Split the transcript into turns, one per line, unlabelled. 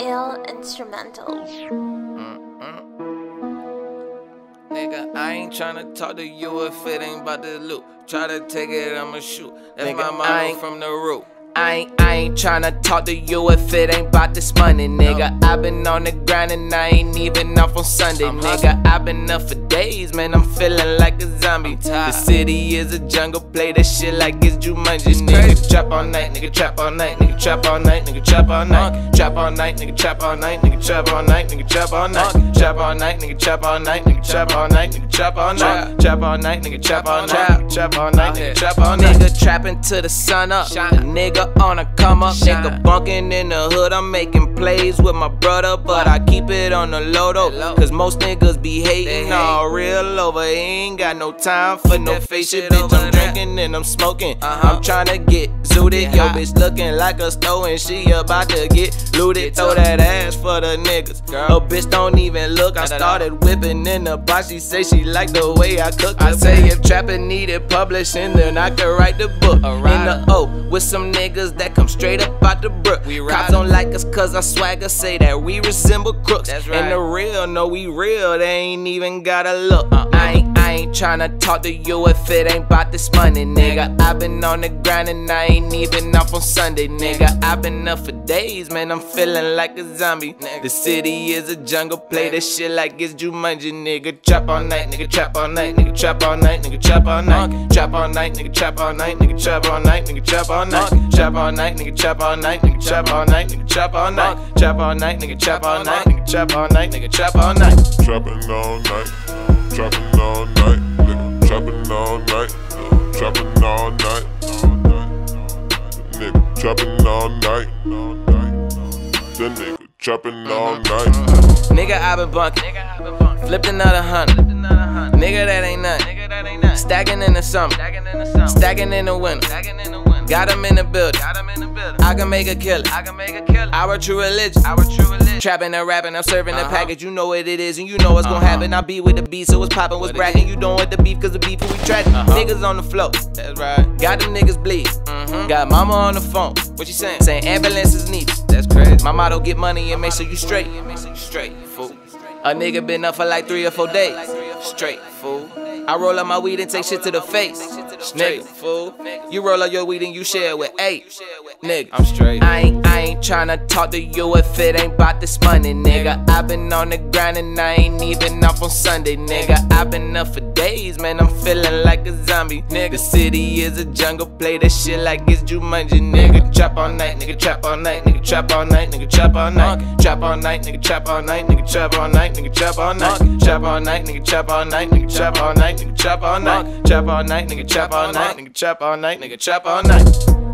Ill instrumental.
Nigga, I ain't tryna talk to you if it ain't about the loot. Try to take it, I'ma shoot. That's
Nigga,
my
I
motto from the root.
I ain't, I ain't tryna talk to you if it ain't about this money, nigga. i been on the grind and I ain't even off on Sunday, nigga. i been up for days, man. I'm feeling like a zombie. The city is a jungle, play that shit like it's Jumanji, nigga. Trap all night, nigga. Trap all night, nigga. Trap all night, nigga. Trap all night. Trap all night, nigga. Trap all night, nigga. Trap all night, nigga. Trap all night. Trap all night, nigga. Trap all night, nigga. Trap all night, nigga. Trap all night. Trap all night, nigga. Trap all night. Trap all night, nigga. Trap all night. Nigga trapping to the sun up.
Shine.
Nigga on a come up.
Shine.
Nigga bunking in the hood. I'm making plays with my brother, but I keep it on the low though. Cause most niggas be hating all real over. He ain't got no time for no face shit, bitch. I'm drinking and I'm smoking.
Uh-huh.
I'm tryna get zooted. Yo, bitch looking like a stove and she about to get looted. Throw that ass for the niggas. A bitch don't even look. I
Not at all.
started whipping in the box. She say she like the way I cook.
I
I say if trapping needed publishing, then I could write the book. In the O with some niggas that come straight up out the brook.
We
Cops don't like us cause our swagger say that we resemble crooks.
That's
And the real know we real. They ain't even gotta look.
Uh-uh.
I ain't I ain't tryna talk to you if it ain't about this money, nigga. i been on the grind and I ain't even off on Sunday, nigga. i been up for days, man. I'm feeling like a zombie. The city is a jungle, play this shit like it's Jumanji, nigga. Trap all night, nigga. Trap all night, nigga. Trap all night, nigga. Trap all night. Trap all night, nigga. Trap all night, nigga. Trap all night, nigga. Trap all night. Trap all night, nigga. Trap all night, nigga. Trap all night, nigga. Trap all night. Trap all night, nigga. Trap all night, nigga. Trap all night, nigga. Trap all night.
Trapping all night, trapping all night, nigga, trapping all night, trapping all night, nigga, trapping all night, the nigga trapping all night.
Nigga, I been bunking. Flipped another hundred. Nigga, that ain't nothing. Stacking in the summer. Stacking in the winter. Got him in the building. I can make a killer. Our true religion. Trapping and rapping, I'm serving the
Uh-huh.
package. You know what it is, and you know what's gonna
Uh-huh.
happen. I be with the beat, so what's poppin', what's brackin'. You don't want the beef, cause the beef who we tragic.
Uh-huh.
Niggas on the floor.
That's right.
Got them niggas bleed.
Mhm.
Got mama on the phone.
What you saying?
Saying ambulance is needed.
That's crazy.
My motto get money and make sure you straight.
Fool.
A nigga been up for like three or four days. Straight, fool. I roll up my weed and take shit to the face. Nigga, fool. You roll up your weed and you share it with eight. Nigga,
I'm straight.
I ain't, I ain't tryna talk to you if it ain't about this money, nigga. i been on the grind and I ain't even off on Sunday, nigga. i been up for days, man. I'm feeling like a zombie, nigga. The city is a jungle, play that shit like it's Jumanji, nigga. Trap all night, nigga. Trap all night, nigga. Trap all night, nigga. Trap all night. Trap all night, nigga. Trap all night, nigga. Trap all night, nigga. Trap all night. Trap all night, nigga. Trap all night, nigga. Trap all night, nigga. chop all night. chop all night, nigga. chop all night, nigga. chop all night, nigga. chop all night.